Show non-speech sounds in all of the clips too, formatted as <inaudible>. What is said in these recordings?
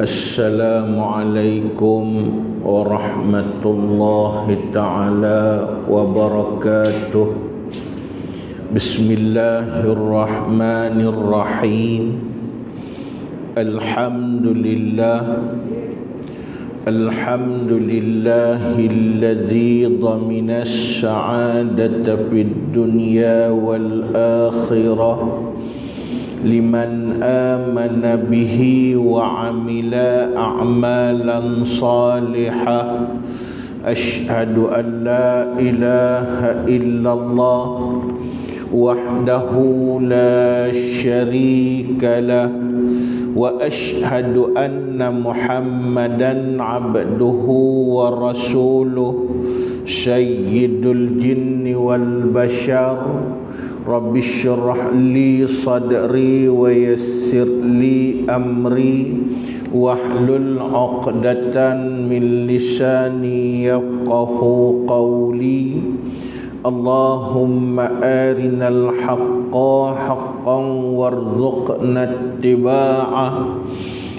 السلام عليكم ورحمة الله تعالى وبركاته بسم الله الرحمن الرحيم الحمد لله الحمد لله الذي ضمن السعادة في الدنيا والآخرة liman amana bihi wa amila a'malan salihah. Ashhadu an la ilaha illallah wahdahu la syarika lah. Wa ashhadu anna muhammadan abduhu wa rasuluh. Sayyidul jinni wal bashar. رب اشرح لي صدري ويسر لي أمري واحلل عقدة من لساني يفقه قولي. اللهم أرنا الحق حقا وارزقنا اتباعه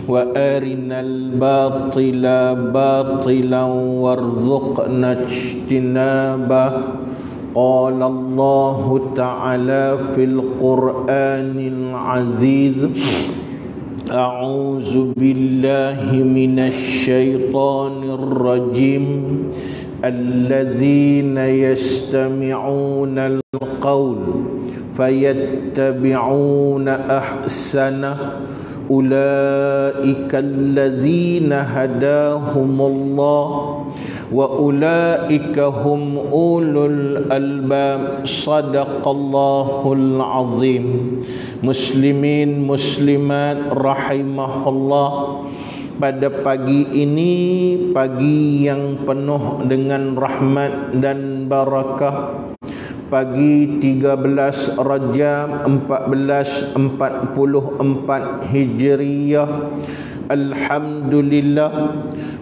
وأرنا الباطل باطلا وارزقنا اجتنابه. قال الله تعالى في القرآن العزيز أعوذ بالله من الشيطان الرجيم الذين يستمعون القول فيتبعون احسنه اولئك الذين هداهم الله wa ulaika hum ulul albab sadaqallahul azim. Muslimin muslimat rahimahullah. Pada pagi ini pagi yang penuh dengan rahmat dan barakah. Pagi 13 Rajab 1444 Hijriah. Alhamdulillah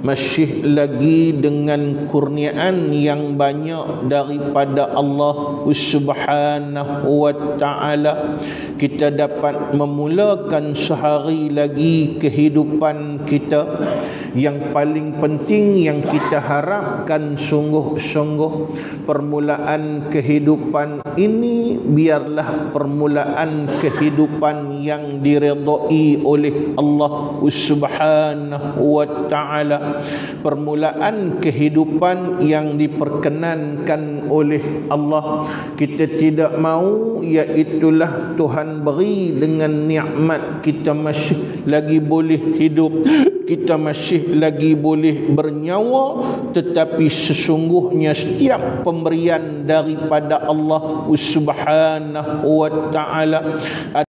masih lagi dengan kurniaan yang banyak daripada Allah Subhanahu wa taala. Kita dapat memulakan sehari lagi kehidupan kita yang paling penting yang kita harapkan sungguh-sungguh permulaan kehidupan ini biarlah permulaan kehidupan yang diredai oleh Allah Subhanahu wa taala. Permulaan kehidupan yang diperkenankan oleh Allah. Kita tidak mau iaitulah Tuhan beri dengan nikmat kita masih lagi boleh hidup kita masih lagi boleh bernyawa tetapi sesungguhnya setiap pemberian daripada Allah Subhanahu wa taala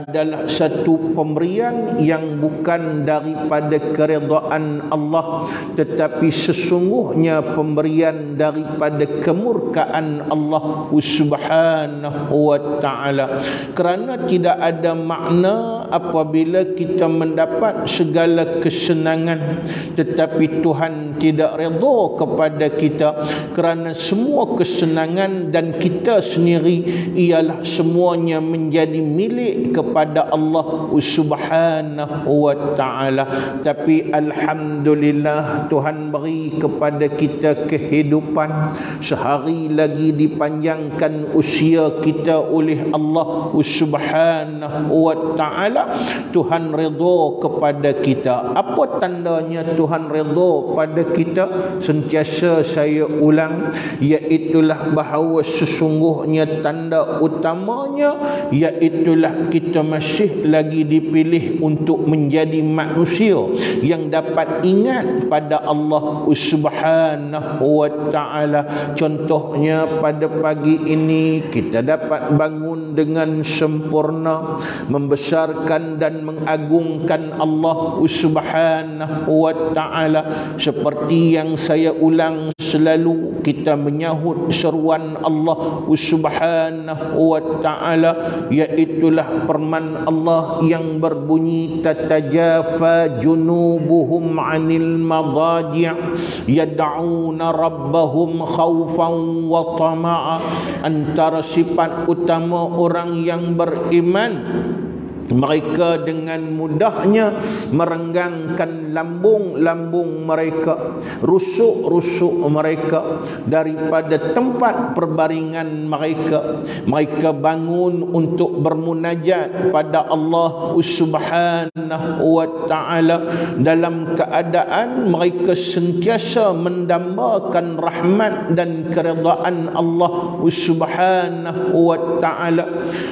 adalah satu pemberian yang bukan daripada keredaan Allah tetapi sesungguhnya pemberian daripada kemurkaan Allah Subhanahu wa taala. Kerana tidak ada makna apabila kita mendapat segala kesenangan tetapi Tuhan tidak redha kepada kita. Kerana semua kesenangan dan kita sendiri ialah semuanya menjadi milik kepada kepada Allah Subhanahu wa taala. Tapi alhamdulillah Tuhan beri kepada kita kehidupan. Sehari lagi dipanjangkan usia kita oleh Allah Subhanahu wa taala. Tuhan redha kepada kita. Apa tandanya Tuhan redha pada kita? Sentiasa saya ulang iaitulah bahawa sesungguhnya tanda utamanya iaitulah kita masih lagi dipilih untuk menjadi manusia yang dapat ingat pada Allah Subhanahu wa taala. Contohnya pada pagi ini kita dapat bangun dengan sempurna membesarkan dan mengagungkan Allah Subhanahu wa taala. Seperti yang saya ulang selalu kita menyahut seruan Allah Subhanahu wa taala iaitulah firman Allah yang berbunyi tatajafa junubuhum anil madaji' yad'una rabbahum khaufan wa tama'a. Antara sifat utama orang yang beriman mereka dengan mudahnya merenggangkan lambung-lambung mereka rusuk-rusuk mereka daripada tempat perbaringan mereka. Mereka bangun untuk bermunajat pada Allah Subhanahu wa taala. Dalam keadaan mereka sentiasa mendambakan rahmat dan keredaan Allah Subhanahu wa taala.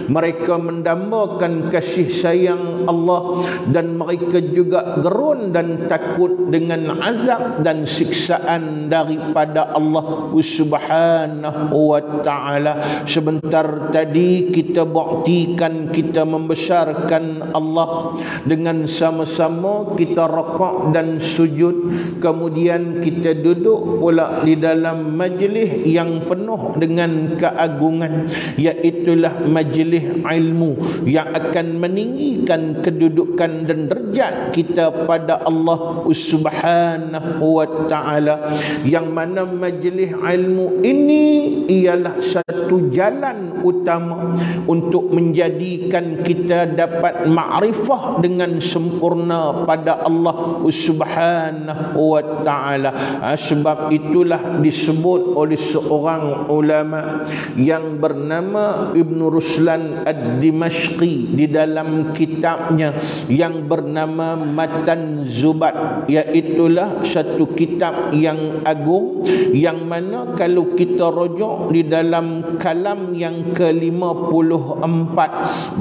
Mereka mendambakan kasih kasih sayang Allah dan mereka juga gerun dan takut dengan azab dan siksaan daripada Allah Subhanahu wa taala. Sebentar tadi kita buktikan kita membesarkan Allah dengan sama-sama kita rakaat dan sujud. Kemudian kita duduk pula di dalam majlis yang penuh dengan keagungan iaitu majlis ilmu yang akan meninggikan kedudukan dan derajat kita pada Allah Subhanahu wa taala. Yang mana majlis ilmu ini ialah satu jalan utama untuk menjadikan kita dapat makrifah dengan sempurna pada Allah Subhanahu wa taala. Ha, sebab itulah disebut oleh seorang ulama yang bernama Ibn Ruslan Ad-Dimashqi di dalam dalam kitabnya yang bernama Matan Zubat. Iaitulah satu kitab yang agung yang mana kalau kita rujuk di dalam kalam yang ke-54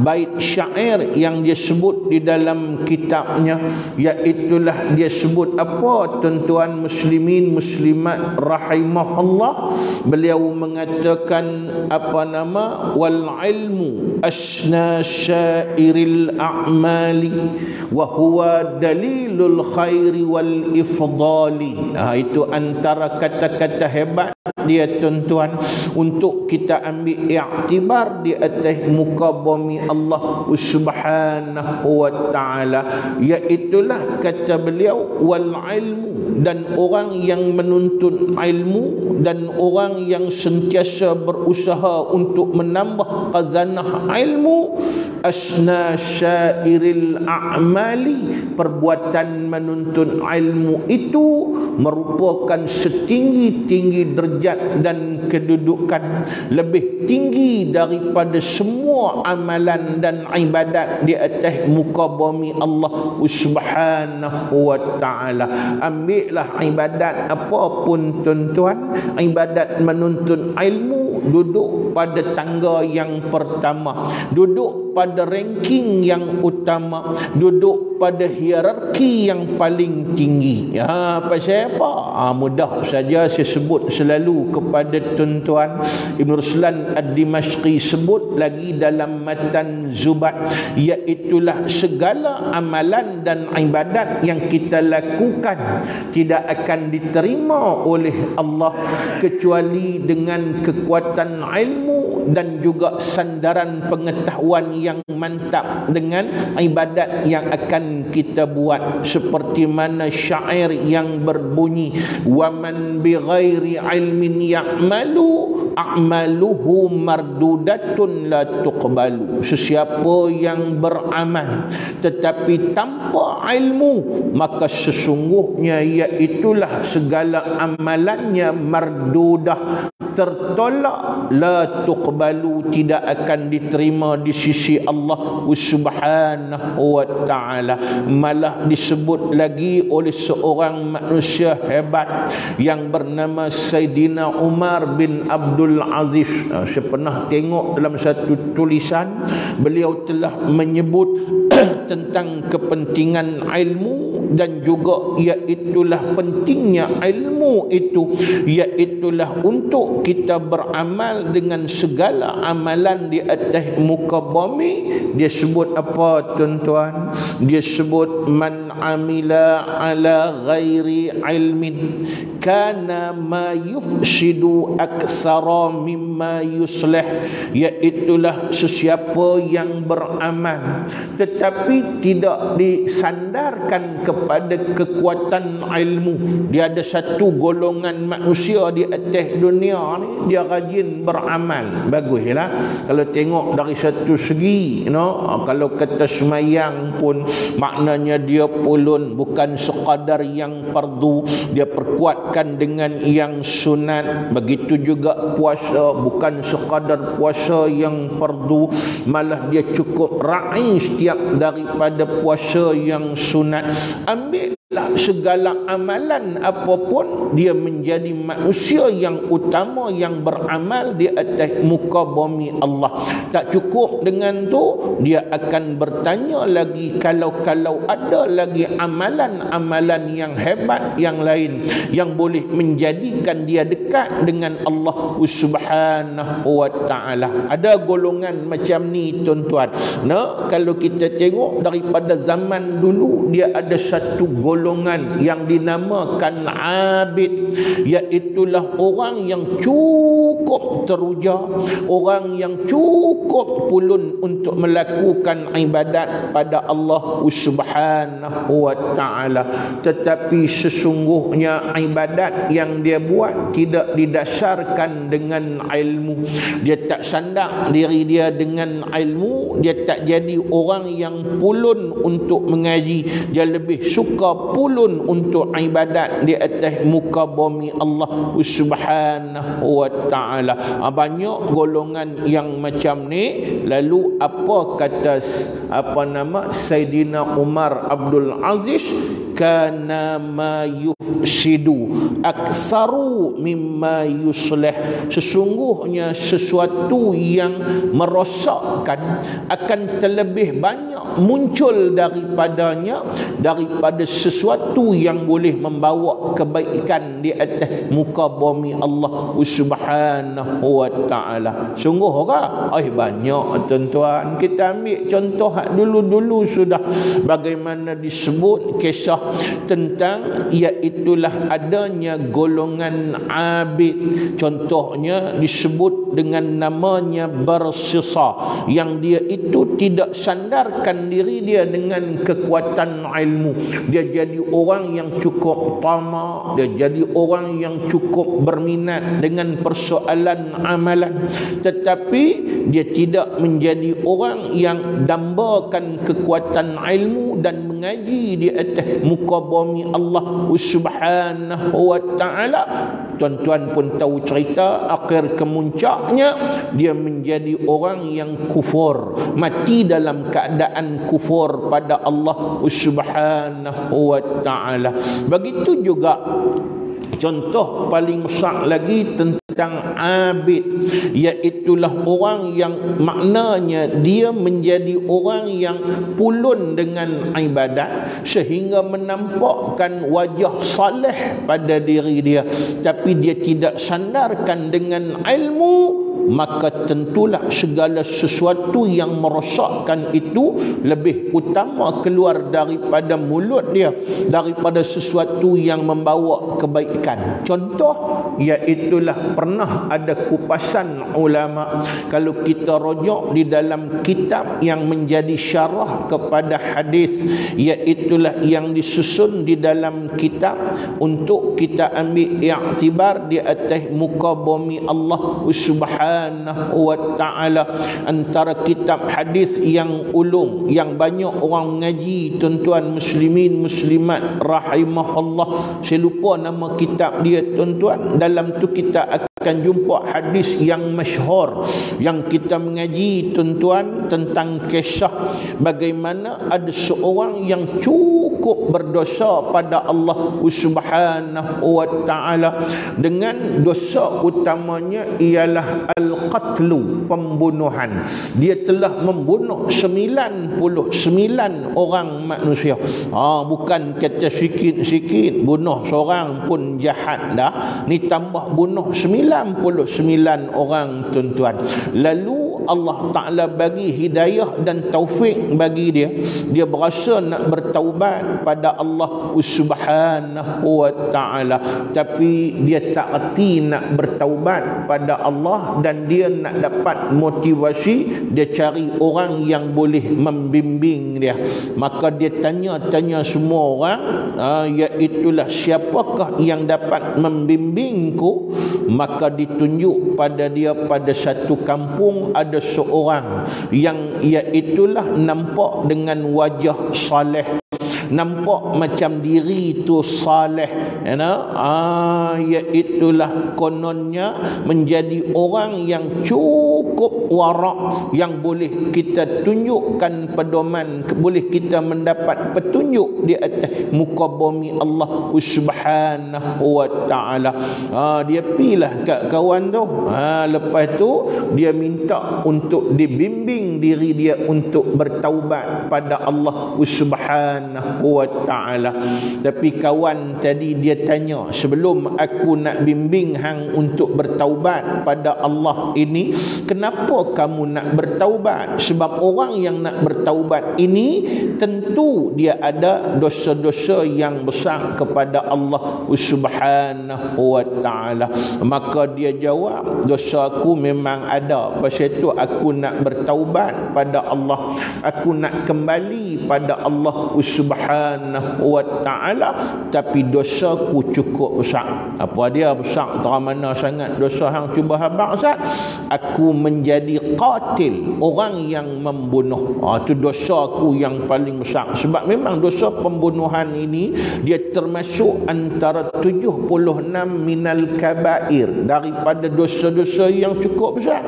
bait syair yang dia sebut di dalam kitabnya iaitulah dia sebut apa tuan-tuan muslimin muslimat rahimahullah. Beliau mengatakan apa nama wal ilmu asna syair khairil a'mali wa huwa dalilul khairi wal ifdali. Ha, itu antara kata-kata hebat dia tuan-tuan untuk kita ambil iktibar di atas muka bumi Allah subhanahu wa ta'ala iaitulah kata beliau wal ilmu dan orang yang menuntut ilmu dan orang yang sentiasa berusaha untuk menambah khazanah ilmu asna syairil a'mali perbuatan menuntut ilmu itu merupakan setinggi-tinggi derajat dan kedudukan lebih tinggi daripada semua amalan dan ibadat di atas muka bumi Allah Subhanahu wa taala. Ambillah ibadat apapun tuan-tuan. Ibadat menuntut ilmu duduk pada tangga yang pertama. Duduk pada ranking yang utama. Duduk pada hierarki yang paling tinggi. Ya pasal apa ha, mudah saja saya sebut selalu kepada tuan-tuan. Ibn Ruslan Ad-Dimashqi sebut lagi dalam matan Zubat iaitulah segala amalan dan ibadat yang kita lakukan tidak akan diterima oleh Allah kecuali dengan kekuatan ilmu dan juga sandaran pengetahuan yang mantap dengan ibadat yang akan kita buat. Seperti mana syair yang berbunyi wa man bi ghairi ilmin ya'malu a'maluhu mardudatun la tuqbalu. Sesiapa yang beramal tetapi tanpa ilmu maka sesungguhnya iaitulah segala amalannya mardudah tertolak la tuqbalu tidak akan diterima di sisi Allah Subhanahu wa taala. Malah disebut lagi oleh seorang manusia hebat yang bernama Saidina Umar bin Abdul Aziz. Saya pernah tengok dalam satu tulisan beliau telah menyebut <clears throat> tentang kepentingan ilmu dan juga iaitulah pentingnya ilmu itu. Iaitulah untuk kita beramal dengan segala amalan di atas muka bumi. Dia sebut apa tuan-tuan? Dia sebut man amila ala ghairi ilmin kana ma yufsidu aktsara mimma yuslih iaitulah sesiapa yang beramal. Tetapi tidak disandarkan kepada kekuatan ilmu. Dia ada satu golongan manusia di atas dunia ni dia rajin beramal. Baguslah. Kalau tengok dari satu segi know, kalau kata semayang pun maknanya dia pulun bukan sekadar yang fardu. Dia perkuatkan dengan yang sunat begitu juga puasa. Bukan sekadar puasa yang fardu malah dia cukup ra'i setiap daripada puasa yang sunat. Ambil segala amalan apapun dia menjadi manusia yang utama yang beramal di atas muka bumi Allah. Tak cukup dengan tu dia akan bertanya lagi kalau-kalau ada lagi amalan-amalan yang hebat yang lain yang boleh menjadikan dia dekat dengan Allah Subhanahu wa taala. Ada golongan macam ni tuan-tuan. Nah kalau kita tengok daripada zaman dulu dia ada satu golongan golongan yang dinamakan abid iaitulah orang yang cukup teruja. Orang yang cukup pulun untuk melakukan ibadat pada Allah Subhanahu wa taala. Tetapi sesungguhnya ibadat yang dia buat tidak didasarkan dengan ilmu. Dia tak sandar diri dia dengan ilmu. Dia tak jadi orang yang pulun untuk mengaji. Dia lebih suka pulun untuk ibadat di atas muka bumi Allah Subhanahu wa taala. Ah, banyak golongan yang macam ni. Lalu apa kata apa nama Saidina Umar Abdul Aziz kana ma yufsidu aktsaru mimma yuslih sesungguhnya sesuatu yang merosakkan akan terlebih banyak muncul daripadanya daripada sesuatu yang boleh membawa kebaikan di atas muka bumi Allah Subhanahu wa taala. Sungguh ke? Ai banyak tuan-tuan. Kita ambil contoh dulu-dulu sudah bagaimana disebut kisah tentang iaitulah adanya golongan abid. Contohnya disebut dengan namanya bersisa yang dia itu tidak sandarkan diri dia dengan kekuatan ilmu. Dia jadi orang yang cukup tamak dia jadi orang yang cukup berminat dengan persoalan amalan tetapi dia tidak menjadi orang yang dambakan kekuatan ilmu dan mengaji di atas muka bumi Allah Subhanahu wa taala. Tuan-tuan pun tahu cerita akhir kemuncaknya. Dia menjadi orang yang kufur. Mati dalam keadaan kufur pada Allah Subhanahu wa taala. Begitu juga contoh paling besar lagi tentang abid iaitulah orang yang maknanya dia menjadi orang yang pulun dengan ibadat sehingga menampakkan wajah saleh pada diri dia. Tapi dia tidak sandarkan dengan ilmu maka tentulah segala sesuatu yang merosakkan itu lebih utama keluar daripada mulut dia daripada sesuatu yang membawa kebaikan. Contoh iaitulah pernah ada kupasan ulama. Kalau kita rojok di dalam kitab yang menjadi syarah kepada hadis iaitulah yang disusun di dalam kitab untuk kita ambil iktibar di atas muka bumi Allah Subhanahu subhanahu wa ta'ala antara kitab hadis yang ulung yang banyak orang mengaji tuan-tuan muslimin muslimat rahimahullah. Saya lupa nama kitab dia tuan-tuan. Dalam tu kita akan jumpa hadis yang masyhur yang kita mengaji tuan-tuan tentang kisah bagaimana ada seorang yang cukup berdosa pada Allah subhanahu wa ta'ala. Dengan dosa utamanya ialah al-qatlu pembunuhan. Dia telah membunuh 99 orang manusia. Ha, bukan kata sikit-sikit bunuh seorang pun jahat dah. Ni tambah bunuh 99 orang tuan-tuan. Lalu Allah Ta'ala bagi hidayah dan taufik bagi dia. Dia berasa nak bertaubat pada Allah Subhanahu wa Ta'ala. Tapi dia tak reti nak bertaubat pada Allah dan dia nak dapat motivasi dia cari orang yang boleh membimbing dia. Maka dia tanya-tanya semua orang uh, iaitulah siapakah yang dapat membimbingku? Maka ditunjuk pada dia pada satu kampung ada seorang yang iaitulah nampak dengan wajah saleh nampak macam diri tu saleh you know? ah, iaitulah kononnya menjadi orang yang cukup warak yang boleh kita tunjukkan pedoman boleh kita mendapat petunjuk di atas muka bumi Allah subhanahu wa ta'ala ah, dia pilah kat kawan tu ah, lepas tu dia minta untuk dibimbing diri dia untuk bertaubat pada Allah subhanahu wa ta'ala. Tapi kawan tadi dia tanya sebelum aku nak bimbing hang untuk bertaubat pada Allah ini kenapa kamu nak bertaubat? Sebab orang yang nak bertaubat ini tentu dia ada dosa-dosa yang besar kepada Allah subhanahu wa ta'ala. Maka dia jawab dosa aku memang ada. Pasal itu aku nak bertaubat pada Allah. Aku nak kembali pada Allah subhanahu subhanahu wa ta'ala. Tapi dosaku cukup besar. Apa dia besar? Terang mana sangat dosa hang cuba habak Ustaz? Aku menjadi qatil orang yang membunuh. Ha, itu dosaku yang paling besar. Sebab memang dosa pembunuhan ini dia termasuk antara 76 minal kabair daripada dosa-dosa yang cukup besar.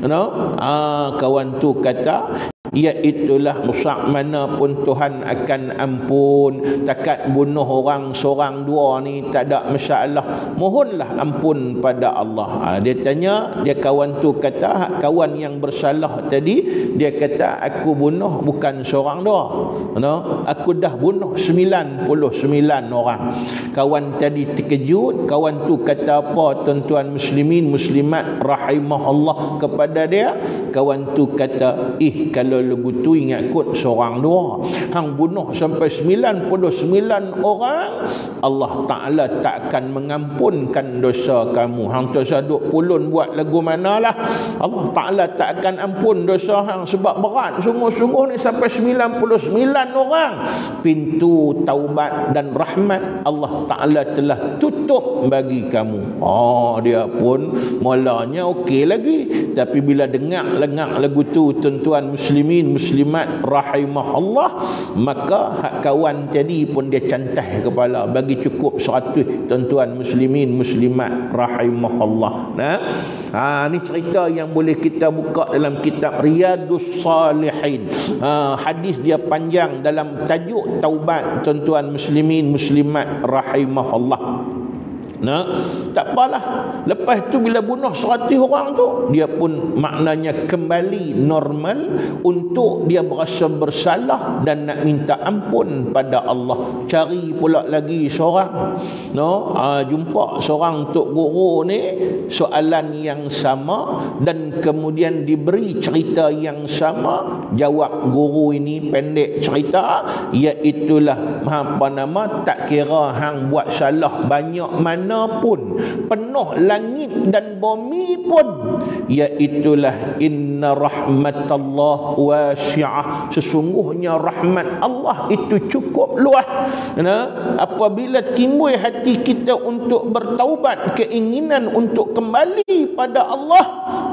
You know? ha, kawan tu kata Iaitulah musak mana pun Tuhan akan ampun. Takat bunuh orang seorang dua ni tak ada masalah. Mohonlah ampun pada Allah. Ha, Dia tanya, dia kawan tu kata Kawan yang bersalah tadi Dia kata aku bunuh bukan seorang dua no? Aku dah bunuh sembilan puluh sembilan orang. Kawan tadi terkejut. Kawan tu kata apa tuan-tuan muslimin muslimat Rahimahullah kepada dia? Kawan tu kata Ih kalau lagu tu ingat kot seorang dua. Hang bunuh sampai 99 orang Allah Ta'ala takkan mengampunkan dosa kamu. Hang tu saduk pulun buat lagu manalah. Allah Ta'ala takkan ampun dosa hang sebab berat. Sungguh-sungguh ni sampai 99 orang. Pintu taubat dan rahmat Allah Ta'ala telah tutup bagi kamu. Oh dia pun mulanya okey lagi. Tapi bila dengar lengak lagu tu tuan-tuan muslim muslimin muslimat rahimahullah maka hak kawan tadi pun dia cantas kepala. Bagi cukup 100 tuan-tuan muslimin muslimat rahimahullah. Nah ha ni cerita yang boleh kita buka dalam kitab riyadus salihin. Ha, hadis dia panjang dalam tajuk taubat tuan-tuan muslimin muslimat rahimahullah Nah, tak apalah. Lepas tu bila bunuh 100 orang tu, dia pun maknanya kembali normal untuk dia berasa bersalah dan nak minta ampun pada Allah. Cari pula lagi seorang. No, ha, jumpa seorang tok guru ni soalan yang sama dan kemudian diberi cerita yang sama. Jawab guru ini pendek cerita iaitu apa nama tak kira hang buat salah banyak mana mana pun penuh langit dan bumi pun iaitulah inna rahmatallah wasi'ah sesungguhnya rahmat Allah itu cukup luas. Nah, apabila timbul hati kita untuk bertaubat keinginan untuk kembali pada Allah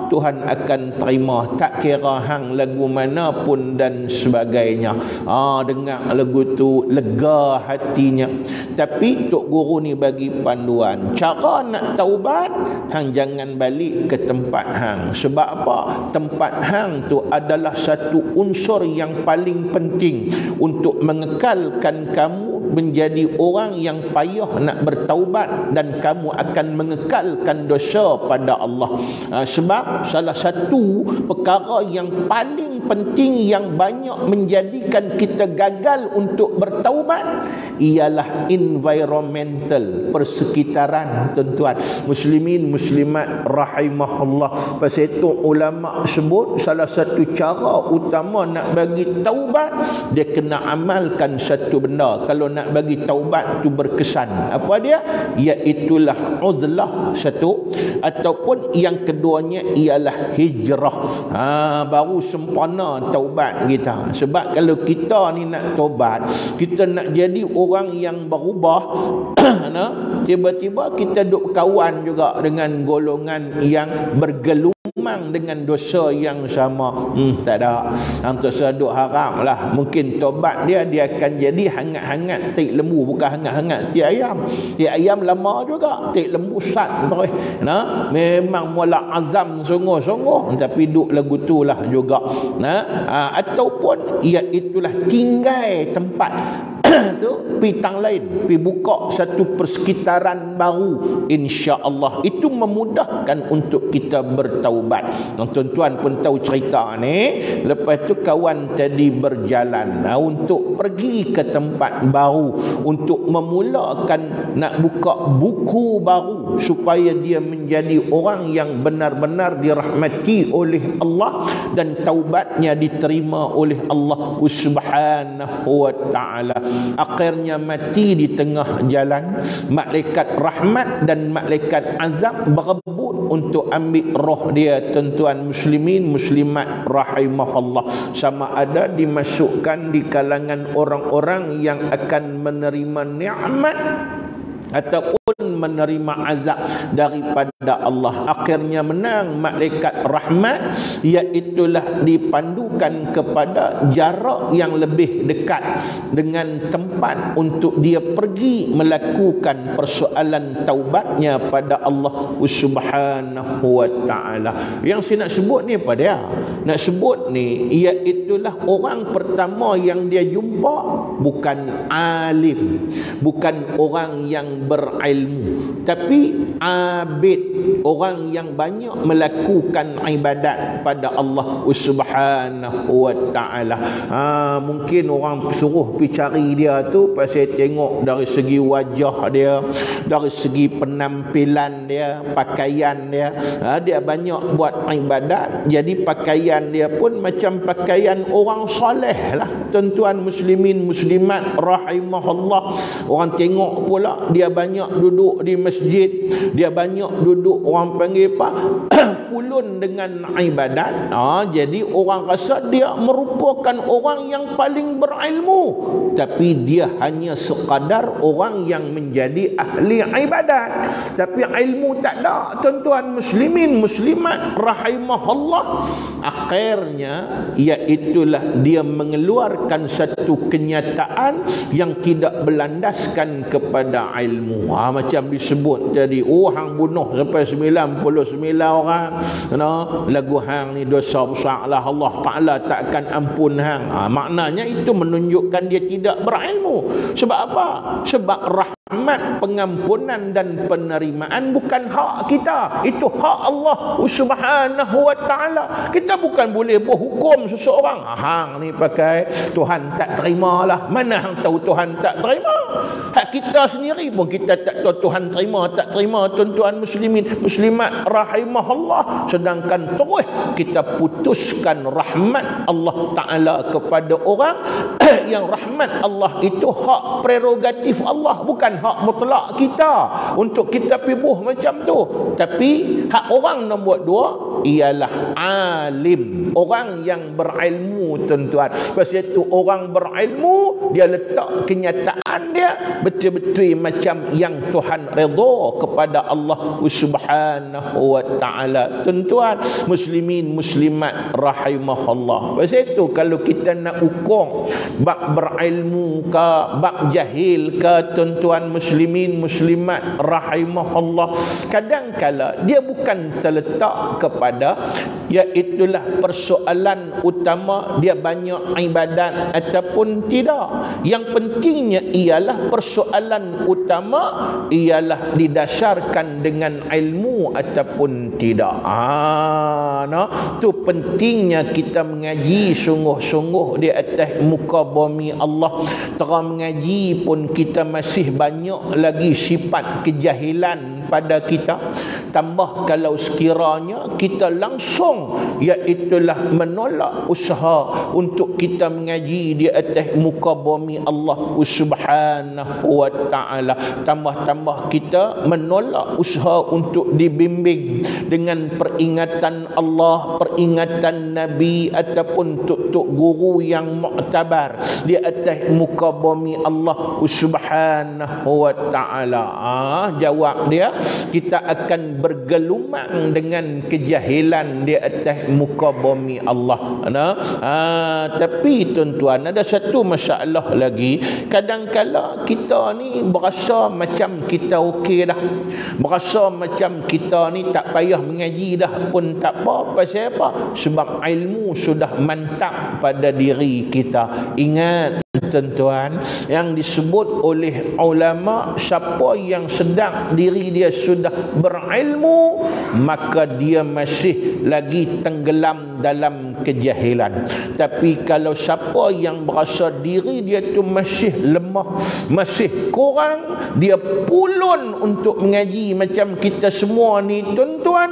Tuhan akan terima. Tak kira hang lagu mana pun dan sebagainya. Ah dengar lagu tu lega hatinya. Tapi tok guru ni bagi panduan tuan. Cara nak taubat hang jangan balik ke tempat hang. Sebab apa? Tempat hang tu adalah satu unsur yang paling penting untuk mengekalkan kamu menjadi orang yang payah nak bertaubat dan kamu akan mengekalkan dosa pada Allah. Uh, sebab salah satu perkara yang paling penting yang banyak menjadikan kita gagal untuk bertaubat ialah environmental persekitaran tuan-tuan. Muslimin muslimat rahimahullah. Pasal itu ulama sebut salah satu cara utama nak bagi taubat dia kena amalkan satu benda. Kalau nak bagi taubat tu berkesan. Apa dia? Iaitulah uzlah satu. Ataupun yang keduanya ialah hijrah. Ha, baru sempurna taubat kita. Sebab kalau kita ni nak taubat kita nak jadi orang yang berubah <clears throat> nah, tiba-tiba kita duk kawan juga dengan golongan yang bergelung memang dengan dosa yang sama. Hmm, tak ada. Untuk seduk haram lah. Mungkin tobat dia dia akan jadi hangat-hangat. Tik lembu bukan hangat-hangat. Tik ayam. Tik ayam lama juga. Tik lembu sat terus. Nah memang mula azam sungguh-sungguh. Tapi duk lagu tu lah juga. Nah ha, ataupun ia itulah tinggal tempat <coughs> tu pitang lain. Pi buka satu persekitaran baru insya-Allah. Itu memudahkan untuk kita bertaubat. Tuan-tuan pun tahu cerita ni. Lepas tu kawan tadi berjalan. Nah, untuk pergi ke tempat baru. Untuk memulakan nak buka buku baru. Supaya dia menjadi orang yang benar-benar dirahmati oleh Allah. Dan taubatnya diterima oleh Allah Subhanahu wa taala akhirnya mati di tengah jalan. Malaikat rahmat dan malaikat azab berebut untuk ambil roh dia tuan-tuan muslimin muslimat rahimahullah. Sama ada dimasukkan di kalangan orang-orang yang akan menerima nikmat ataupun menerima azab daripada Allah. Akhirnya menang malaikat rahmat iaitulah dipandukan kepada jarak yang lebih dekat dengan tempat untuk dia pergi melakukan persoalan taubatnya pada Allah Subhanahu wa taala. Yang saya nak sebut ni apa dia? Nak sebut ni iaitulah orang pertama yang dia jumpa bukan alim bukan orang yang berilmu. Tapi abid orang yang banyak melakukan ibadat pada Allah Subhanahu wa taala. Ha, mungkin orang suruh pergi cari dia tu pasal tengok dari segi wajah dia dari segi penampilan dia pakaian dia ha, dia banyak buat ibadat. Jadi pakaian dia pun macam pakaian orang soleh lah. Tuan-tuan muslimin muslimat rahimahullah. Orang tengok pula dia dia banyak duduk di masjid dia banyak duduk orang panggil apa? <clears throat> Pulun dengan ibadat. Ha, jadi orang rasa dia merupakan orang yang paling berilmu. Tapi dia hanya sekadar orang yang menjadi ahli ibadat. Tapi ilmu tak ada tuan-tuan muslimin muslimat rahimahullah. Akhirnya iaitulah dia mengeluarkan satu kenyataan yang tidak berlandaskan kepada ilmu ilmu ha, macam disebut jadi oh hang bunuh sampai 99 orang no? lagu hang ni dosa besar lah Allah Ta'ala takkan ampun hang ha, maknanya itu menunjukkan dia tidak berilmu sebab apa? sebab rahmat Rahmat, pengampunan dan penerimaan bukan hak kita. Itu hak Allah subhanahu wa ta'ala. Kita bukan boleh berhukum seseorang. Hang ni pakai Tuhan tak terima lah. Mana hang tahu Tuhan tak terima? Hak kita sendiri pun kita tak tahu Tuhan terima tak terima. Tuan-tuan muslimin, muslimat rahimahullah. Sedangkan terus kita putuskan rahmat Allah ta'ala kepada orang <clears throat> yang rahmat Allah itu hak prerogatif Allah. Bukan hak mutlak kita. Untuk kita pibuh macam tu. Tapi hak orang nombor dua ialah alim. Orang yang berilmu tuan-tuan. Pasal itu orang berilmu dia letak kenyataan dia betul-betul macam yang Tuhan redha kepada Allah subhanahu wa ta'ala. Tuan-tuan muslimin muslimat rahimahullah. Pasal itu kalau kita nak ukur bak berilmu ke bak jahil ke tuan-tuan muslimin muslimat rahimahullah. Kadang-kala dia bukan terletak kepada iaitulah persoalan utama dia banyak ibadat ataupun tidak. Yang pentingnya ialah persoalan utama ialah didasarkan dengan ilmu ataupun tidak. Ah no tu pentingnya kita mengaji sungguh-sungguh di atas muka bumi Allah. Terang mengaji pun kita masih banyak lagi sifat kejahilan pada kita tambah kalau sekiranya kita langsung iaitulah menolak usaha untuk kita mengaji di atas muka bumi Allah subhanahu wa ta'ala. Tambah-tambah kita menolak usaha untuk dibimbing dengan peringatan Allah peringatan Nabi ataupun tuk-tuk guru yang muktabar di atas muka bumi Allah subhanahu wa ta'ala. Ah, jawab dia kita akan bergelumang dengan kejahilan di atas muka bumi Allah. Nah ha, tapi tuan-tuan ada satu masalah lagi. Kadang-kala kita ni berasa macam kita okey dah. Berasa macam kita ni tak payah mengaji dah pun tak apa. Pasal apa? Sebab ilmu sudah mantap pada diri kita. Ingat tuan-tuan yang disebut oleh ulama siapa yang sedang diri dia sudah berilmu maka dia masih lagi tenggelam dalam kejahilan. Tapi kalau siapa yang berasa diri dia tu masih lemah masih kurang dia pulun untuk mengaji macam kita semua ni tuan-tuan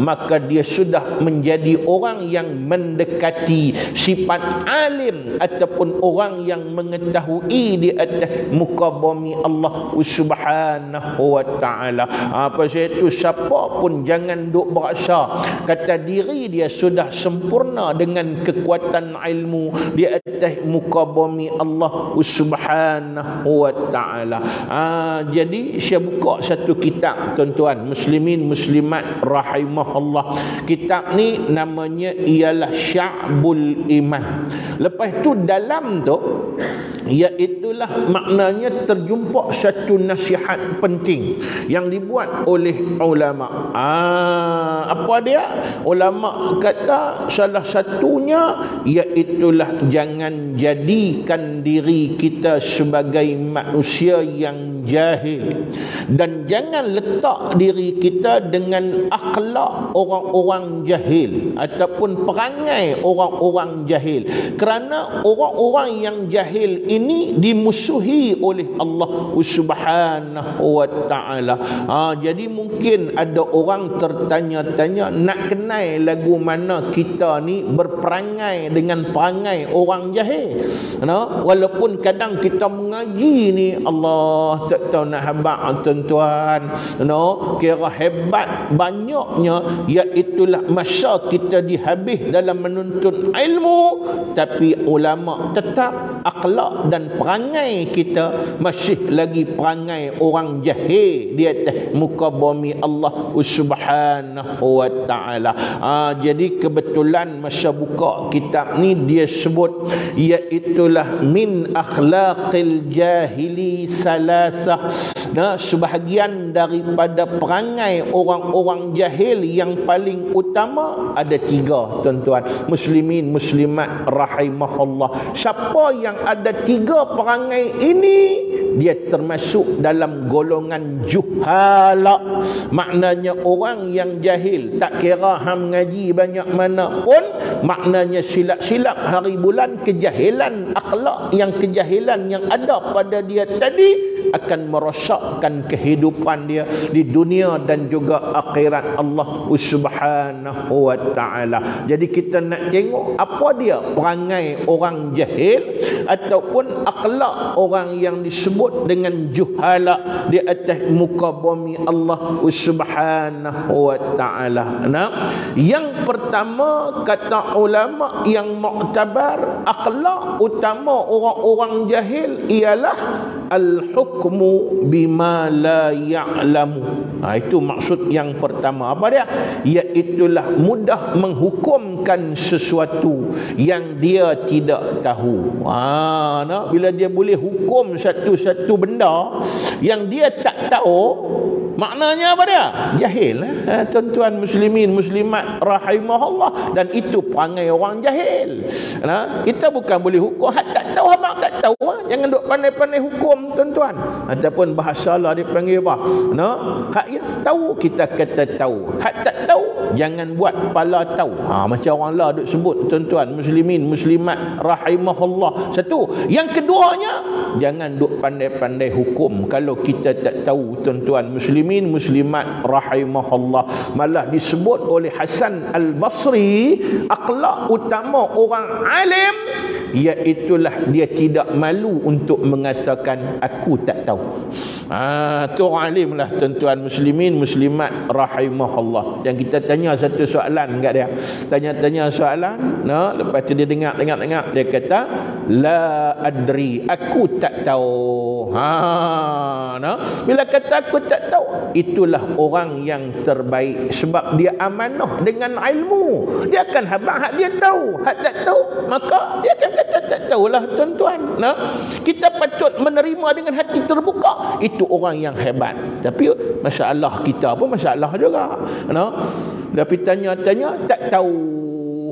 maka dia sudah menjadi orang yang mendekati sifat alim ataupun orang yang mengetahui di atas muka bumi Allah Subhanahu wa taala. Apa itu siapa pun jangan duk berasa kata diri dia sudah sempurna dengan kekuatan ilmu di atas muka bumi Allah Subhanahu wa taala. Ha, jadi saya buka satu kitab tuan-tuan muslimin muslimat rahimahullah. Kitab ni namanya ialah Sya'bul Iman. Lepas tu dalam tu iaitulah maknanya terjumpa satu nasihat penting yang dibuat oleh ulama. Ah, apa dia? Ulama kata salah satunya iaitulah jangan jadikan diri kita sebagai manusia yang jahil dan jangan letak diri kita dengan akhlak orang-orang jahil ataupun perangai orang-orang jahil kerana orang-orang yang jahil ini dimusuhi oleh Allah Subhanahu wa taala. Ha, jadi mungkin ada orang tertanya-tanya nak kenal lagu mana kita ni berperangai dengan perangai orang jahil. No? Walaupun kadang kita mengaji ni Allah tak tahu nak habaq tuan-tuan. No? Kira hebat banyaknya iaitulah masa kita dihabis dalam menuntut ilmu tapi ulama tetap akhlak dan perangai kita masih lagi perangai orang jahil di atas muka bumi Allah Subhanahu wa taala. Ha, jadi kebetulan masa buka kitab ni dia sebut iaitulah min akhlaqil jahili salasah. Nah, sebahagian daripada perangai orang-orang jahil yang paling utama ada tiga tuan-tuan. Muslimin muslimat rahimahullah. Siapa yang ada tiga perangai ini dia termasuk dalam golongan juhala maknanya orang yang jahil tak kira ham ngaji banyak mana pun maknanya silap-silap hari bulan kejahilan akhlak yang kejahilan yang ada pada dia tadi akan merosakkan kehidupan dia di dunia dan juga akhirat Allah Subhanahu wa taala. Jadi kita nak tengok apa dia perangai orang jahil ataupun akhlak orang yang disebut dengan juhala di atas muka bumi Allah Subhanahu wa taala. Nah, yang pertama kata ulama yang muktabar akhlak utama orang-orang jahil ialah al-hukmu bima la ya'lamu. Ha, itu maksud yang pertama. Apa dia? Iaitulah mudah menghukumkan sesuatu yang dia tidak tahu. Ha, nah, bila dia boleh hukum satu-satu benda yang dia tak tahu maknanya apa dia? Jahil ha, tuan-tuan muslimin muslimat rahimahullah. Dan itu perangai orang jahil. Nah, kita bukan boleh hukum. Hak tak tahu abang tak tahu ha? jangan duk pandai-pandai hukum tuan-tuan. Ataupun bahasa lah dipanggil apa? Nah, hak ya tahu kita kata tahu. Hak tak tahu jangan buat pala tahu ha, macam orang lah duk sebut tuan-tuan muslimin muslimat rahimahullah. Satu. Yang keduanya jangan duk pandai-pandai hukum kalau kita tak tahu tuan-tuan muslimin muslimat rahimahullah. Malah disebut oleh Hasan Al-Basri akhlak utama orang alim iaitulah dia tidak malu untuk mengatakan aku tak tahu. Ah tu orang alim lah tuan-tuan muslimin muslimat rahimahullah. Yang kita tanya satu soalan dekat dia. Tanya-tanya soalan no lepas tu dia dengar dengar dengar. Dia kata la adri aku tak tahu. Ha no. Bila kata aku tak tahu itulah orang yang terbaik sebab dia amanah dengan ilmu. Dia akan habaq hak dia tahu. Hak tak tahu maka dia akan kata tak tahulah tuan-tuan. Nah kita patut menerima dengan hati terbuka. Itu orang yang hebat. Tapi masalah kita pun masalah juga. Nah tapi tanya-tanya tak tahu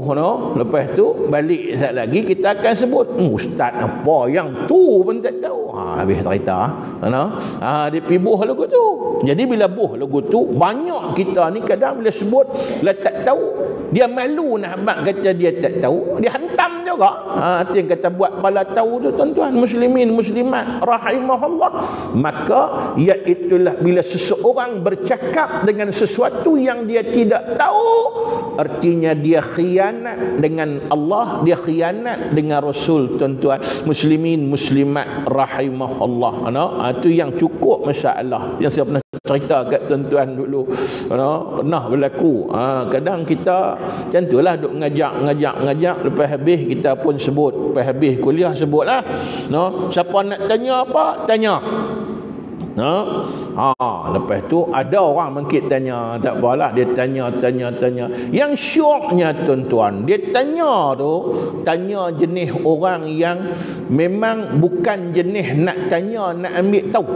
no? lepas tu balik sekali lagi kita akan sebut hmm, ustaz apa yang tu pun tak tahu ha, habis cerita no? ha, dia pergi buh lagu tu jadi bila buh lagu tu banyak kita ni kadang bila sebut bila tak tahu dia malu nak abang kata dia tak tahu dia hantam juga ha, itu yang kata buat bala tahu tu tuan-tuan muslimin muslimat rahimahullah maka iaitulah bila seseorang bercakap dengan sesuatu yang dia tidak tahu artinya dia khianat khianat dengan Allah dia khianat dengan Rasul tuan-tuan. Muslimin muslimat rahimahullah. No? itu ha, yang cukup masalah yang saya pernah cerita kat tuan-tuan dulu. No? pernah berlaku. Ha, kadang kita macam itulah duk ngajak ngajak ngajak. Lepas habis kita pun sebut. Lepas habis kuliah sebutlah. No? siapa nak tanya apa tanya Ha? ha lepas tu ada orang mengkit tanya tak apalah dia tanya tanya tanya yang syoknya tuan-tuan dia tanya tu tanya jenis orang yang memang bukan jenis nak tanya nak ambil tahu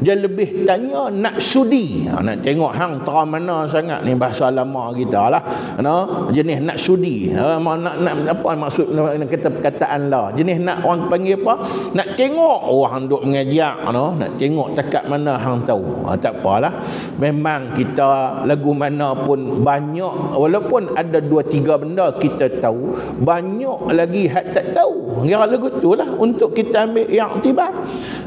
dia lebih tanya nak sudi. Ha, nak tengok hang terang mana sangat ni bahasa lama kita lah. No? jenis nak sudi. Ha, nak, nak, apa maksud kata perkataan lah? Jenis nak orang panggil apa? Nak tengok. Orang oh, duk mengajak no? nak tengok takat mana hang tahu. Ha, tak apalah. Memang kita lagu mana pun banyak walaupun ada dua tiga benda kita tahu banyak lagi hak tak tahu. Kira lagu tu lah untuk kita ambil yang tiba.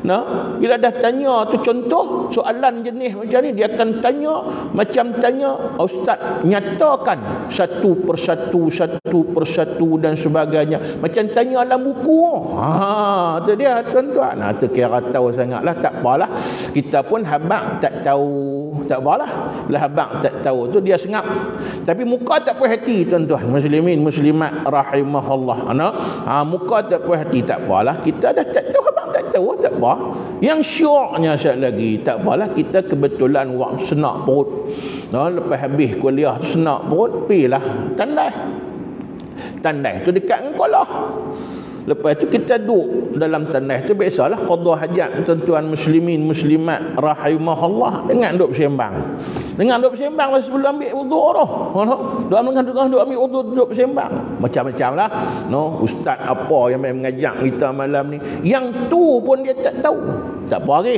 No? bila dah tanya tu contoh soalan jenis macam ni dia akan tanya macam tanya ustaz nyatakan satu persatu satu persatu dan sebagainya. Macam tanya dalam buku. Ha tu dia tuan-tuan. Nah tu kira tahu sangatlah tak apalah. Kita pun habaq tak tahu. Tak apalah. Bila habaq tak tahu tu dia sengap. Tapi muka tak puas hati tuan-tuan. Muslimin muslimat rahimahullah. Ana ha muka tak puas hati tak apalah. Kita dah tak tahu tak tahu tak apa. Yang syoknya sekali lagi tak apalah kita kebetulan waktu senak perut. No, lepas habis kuliah senak perut pilah tandai. Tandai tu dekat dengan kolah Lepas tu kita duduk dalam tanah tu biasalah qada hajat tuan-tuan muslimin muslimat rahimahullah dengan duduk sembang. Dengan duduk sembang lah sebelum ambil wuduk tu. Doa dengan doa duduk ambil wuduk duduk sembang. Macam-macam lah. No, ustaz apa yang main mengajak kita malam ni. Yang tu pun dia tak tahu. Tak apa lagi.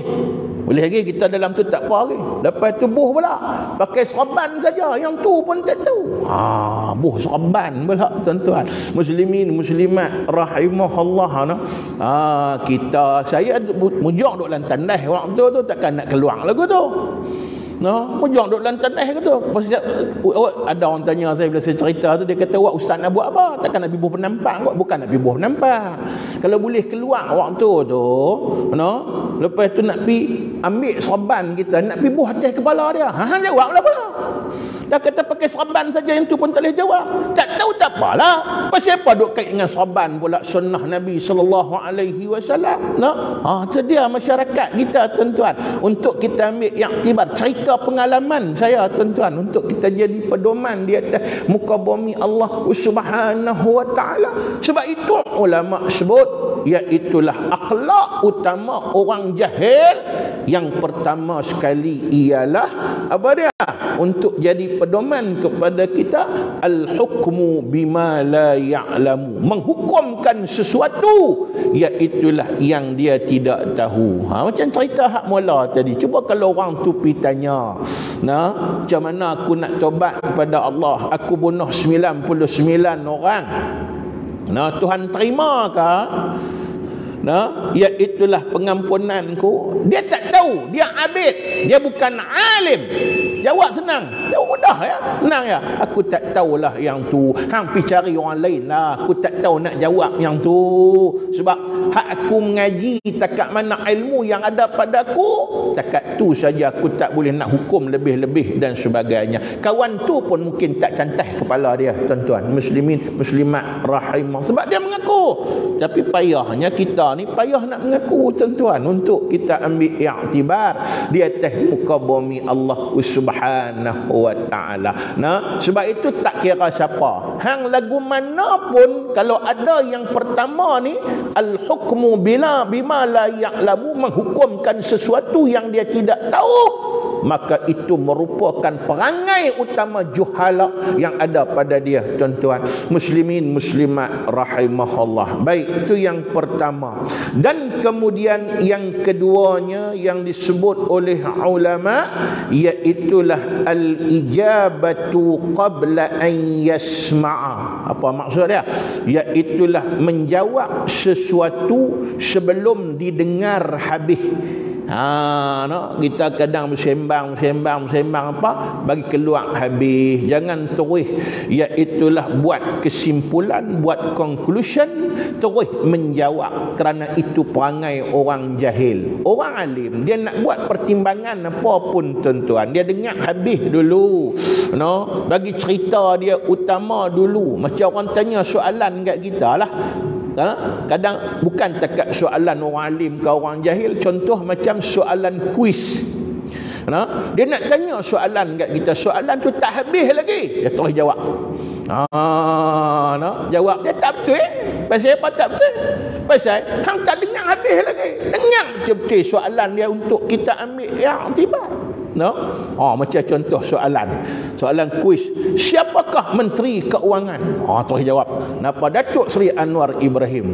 Boleh lagi kita dalam tu tak apa lagi. Lepas tu buh pula. Pakai serban saja. Yang tu pun tak tahu. Ah, buh serban pula tuan-tuan. Muslimin, muslimat, rahimahullah. No? Ah, kita, saya mujur duduk dalam tandas waktu tu takkan nak keluar lagu tu. No, mujur duduk dalam tanah ke tu. Maksudnya, ada orang tanya saya bila saya cerita tu dia kata, "Wak ustaz nak buat apa? Takkan nak pergi penampak kok, bukan nak pergi penampak. Kalau boleh keluar waktu tu, no, lepas tu nak pergi ambil sorban kita, nak buah atas kepala dia. Ha, jawab lah pula. Dah kata pakai serban saja yang tu pun tak boleh jawab. Tak tahu tak apalah. Pasal apa duk kait dengan serban pula sunnah Nabi sallallahu alaihi wasallam. Nah, ha tu dia masyarakat kita tuan-tuan. Untuk kita ambil yang tibar cerita pengalaman saya tuan-tuan untuk kita jadi pedoman di atas muka bumi Allah Subhanahu wa taala. Sebab itu ulama sebut iaitulah akhlak utama orang jahil yang pertama sekali ialah apa dia untuk jadi pedoman kepada kita al hukmu bima la ya'lamu. Menghukumkan sesuatu iaitulah yang dia tidak tahu. Ha, macam cerita hak mula tadi. Cuba kalau orang tu pi tanya nah macam mana aku nak tobat kepada Allah? Aku bunuh 99 orang. Nah Tuhan terima ke nah ya itulah pengampunanku. Dia tak tahu dia abid dia bukan alim. Jawab senang. Jawab mudah ya. Senang ya. Aku tak tahulah yang tu. Hang pi cari orang lain lah. Aku tak tahu nak jawab yang tu. Sebab hak aku mengaji takat mana ilmu yang ada padaku takat tu saja aku tak boleh nak hukum lebih-lebih dan sebagainya. Kawan tu pun mungkin tak cantai kepala dia tuan-tuan. Muslimin muslimat rahimah. Sebab dia mengaku. Tapi payahnya kita ni payah nak mengaku tuan-tuan untuk kita ambil iktibar di atas muka bumi Allah Subhanahu wa taala. Nah, sebab itu tak kira siapa. Hang lagu mana pun kalau ada yang pertama ni al hukmu bila bima la ya'lamu menghukumkan sesuatu yang dia tidak tahu maka itu merupakan perangai utama juhala yang ada pada dia tuan-tuan. Muslimin muslimat rahimahullah. Baik itu yang pertama. Dan kemudian yang keduanya yang disebut oleh ulama iaitulah al-ijabatu qabla an yasma'a. Apa maksud dia? Iaitulah menjawab sesuatu sebelum didengar habis Ha, no? kita kadang bersembang, bersembang, bersembang apa? Bagi keluar habis. Jangan terus itulah buat kesimpulan, buat conclusion, terus menjawab kerana itu perangai orang jahil. Orang alim dia nak buat pertimbangan apa pun tuan-tuan. Dia dengar habis dulu. No? Bagi cerita dia utama dulu. Macam orang tanya soalan kat kita lah kadang bukan takat soalan orang alim ke orang jahil contoh macam soalan kuis nah dia nak tanya soalan kat kita soalan tu tak habis lagi dia terus jawab Ah, no? jawab dia tak betul eh? Pasal apa tak betul? Pasal hang tak dengar habis lagi. Dengar betul-betul soalan dia untuk kita ambil yang tiba. No? Oh, macam contoh soalan. Soalan kuis. Siapakah Menteri Keuangan? Oh, terus jawab. Napa Datuk Seri Anwar Ibrahim?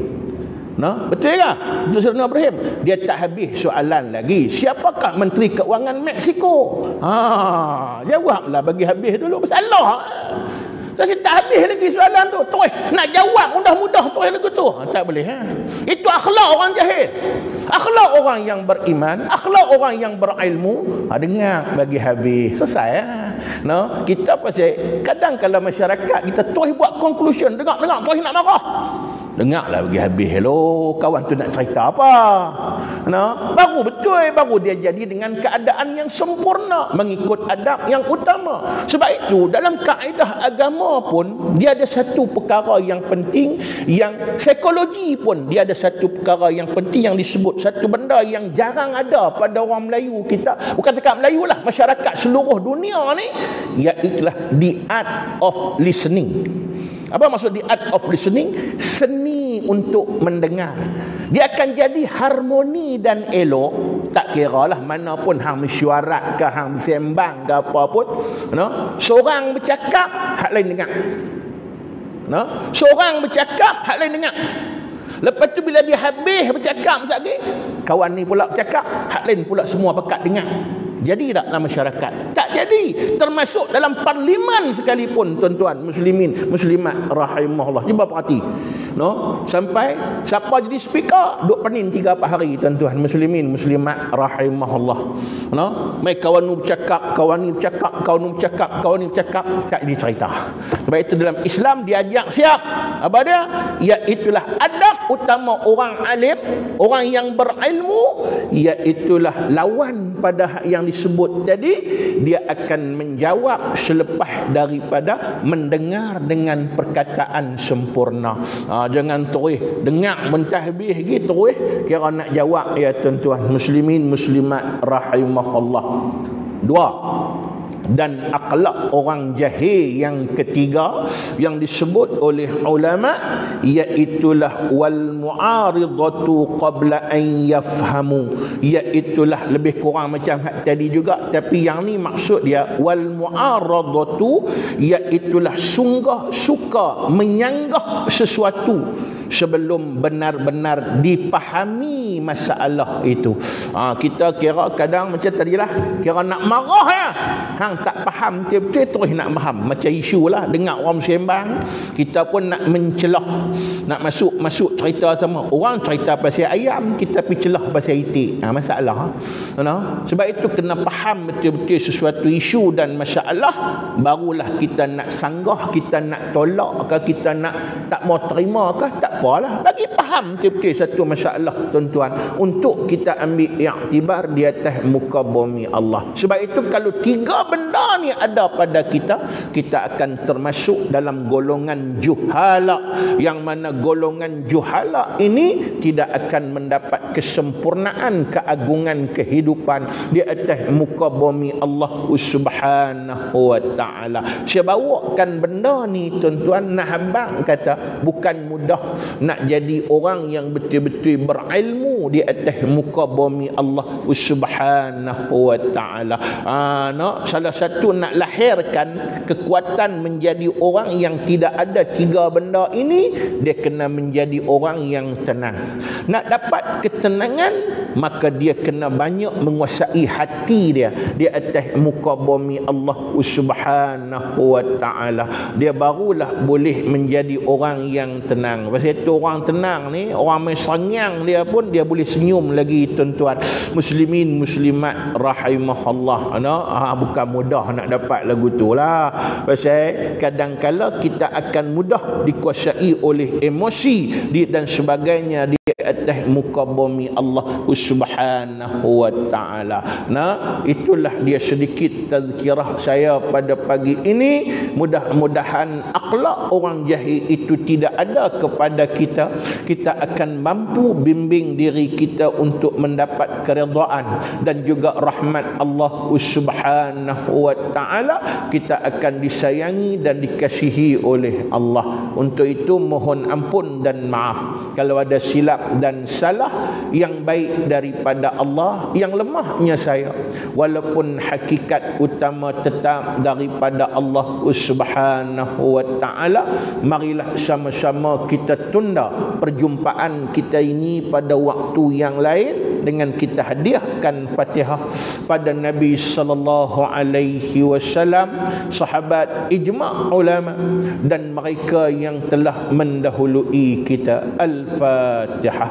No? Betul ke? Datuk Seri Anwar Ibrahim. Dia tak habis soalan lagi. Siapakah Menteri Keuangan Meksiko? Ha, jawablah bagi habis dulu. Salah. Tapi tak habis lagi soalan tu. Terus nak jawab mudah-mudah terus lagu tu. Ha, tak boleh. Ha? Itu akhlak orang jahil. Akhlak orang yang beriman. Akhlak orang yang berilmu. Ha, dengar bagi habis. Selesai. Ha? No? Kita pasal kadang kalau masyarakat kita terus buat conclusion. Dengar-dengar terus nak marah. Dengarlah bagi habis. Hello, kawan tu nak cerita apa? No? Baru betul, baru dia jadi dengan keadaan yang sempurna. Mengikut adab yang utama. Sebab itu, dalam kaedah agama pun, dia ada satu perkara yang penting, yang psikologi pun, dia ada satu perkara yang penting yang disebut. Satu benda yang jarang ada pada orang Melayu kita. Bukan dekat Melayu lah, masyarakat seluruh dunia ni. Iaitulah the art of listening. Apa maksud di art of listening? Seni untuk mendengar. Dia akan jadi harmoni dan elok. Tak kira lah mana pun hang mesyuarat ke hang sembang ke apa pun. No? Seorang bercakap, hak lain dengar. No? Seorang bercakap, hak lain dengar. Lepas tu bila dia habis bercakap lagi, kawan ni pula bercakap, hak lain pula semua pekat dengar. Jadi tak dalam masyarakat? Tak jadi. Termasuk dalam parlimen sekalipun tuan-tuan muslimin, muslimat rahimahullah. Cuba perhati. No? Sampai siapa jadi speaker duk penin tiga empat hari tuan-tuan muslimin, muslimat rahimahullah. No? Mai kawan nu bercakap, kawan ni bercakap, kawan nu bercakap, kawan ni bercakap, tak jadi cerita. Sebab itu dalam Islam diajak siap. Apa dia? Iaitulah adab utama orang alim, orang yang berilmu, iaitulah lawan pada yang disebut tadi, dia akan menjawab selepas daripada mendengar dengan perkataan sempurna. Ha, jangan terus dengar mentahbih gitu terus kira nak jawab ya tuan-tuan. Muslimin muslimat rahimahullah. Dua dan akhlak orang jahil yang ketiga yang disebut oleh ulama iaitulah wal mu'aridatu qabla an yafhamu. Iaitulah lebih kurang macam tadi juga. Tapi yang ni maksud dia wal mu'aradatu iaitulah sungguh suka menyanggah sesuatu sebelum benar-benar dipahami masalah itu. Ha, kita kira kadang macam tadilah, kira nak marah ya. Hang tak faham betul-betul terus nak faham. Macam isu lah, dengar orang sembang, kita pun nak mencelah, nak masuk masuk cerita sama. Orang cerita pasal ayam, kita pergi celah pasal itik. Ha, masalah. Ha? No? Sebab itu kena faham betul-betul sesuatu isu dan masalah, barulah kita nak sanggah, kita nak tolak kita nak tak mau terima ke, tak apalah bagi faham betul-betul satu masalah tuan-tuan. Untuk kita ambil iktibar di atas muka bumi Allah. Sebab itu kalau tiga benda ni ada pada kita kita akan termasuk dalam golongan juhala. Yang mana golongan juhala ini tidak akan mendapat kesempurnaan keagungan kehidupan di atas muka bumi Allah subhanahu wa ta'ala. Saya bawakan benda ni tuan-tuan. Nak habang kata bukan mudah nak jadi orang yang betul-betul berilmu di atas muka bumi Allah Subhanahu wa taala. Ah no salah satu nak lahirkan kekuatan menjadi orang yang tidak ada tiga benda ini dia kena menjadi orang yang tenang. Nak dapat ketenangan maka dia kena banyak menguasai hati dia di atas muka bumi Allah Subhanahu wa taala. Dia barulah boleh menjadi orang yang tenang. Pasal orang tenang ni orang main senyang dia pun dia boleh senyum lagi tuan-tuan. Muslimin muslimat rahimahullah. Ana ha, bukan mudah nak dapat lagu tu lah. Pasal kadang-kala kita akan mudah dikuasai oleh emosi dan sebagainya atas muka bumi Allah subhanahu wa ta'ala. Nah itulah dia sedikit tazkirah saya pada pagi ini. Mudah-mudahan akhlak orang jahil itu tidak ada kepada kita. Kita akan mampu bimbing diri kita untuk mendapat keredaan dan juga rahmat Allah Subhanahu wa taala. Kita akan disayangi dan dikasihi oleh Allah. Untuk itu mohon ampun dan maaf. Kalau ada silap dan salah yang baik daripada Allah yang lemahnya saya. Walaupun hakikat utama tetap daripada Allah Subhanahu wa taala marilah sama-sama kita tunda perjumpaan kita ini pada waktu yang lain dengan kita hadiahkan Fatihah pada Nabi sallallahu alaihi wasallam sahabat ijma' ulama dan mereka yang telah mendahului kita al-Fatihah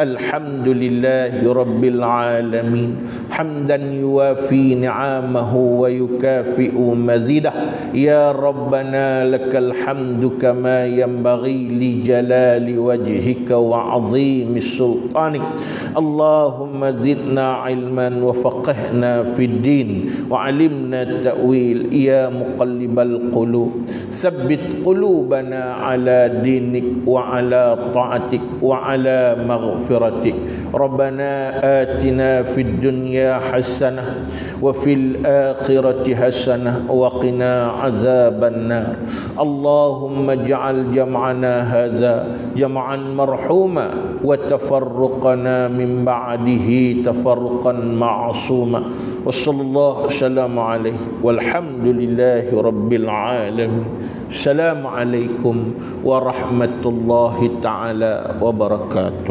الحمد لله رب العالمين. حمدا يوافي نعامه ويكافئ مزيده. يا ربنا لك الحمد كما ينبغي لجلال وجهك وعظيم سلطانك. اللهم زدنا علما وفقهنا في الدين وعلمنا التأويل. يا مقلب القلوب ثبت قلوبنا على دينك وعلى طاعتك وعلى مغفرتك. مغفرتك. ربنا آتنا في الدنيا حسنة وفي الآخرة حسنة وقنا عذاب النار. اللهم اجعل جمعنا هذا جمعا مرحوما وتفرقنا من بعده تفرقا معصوما. وصلى الله وسلم عليه. والحمد لله رب العالمين. السلام عليكم ورحمة الله تعالى وبركاته.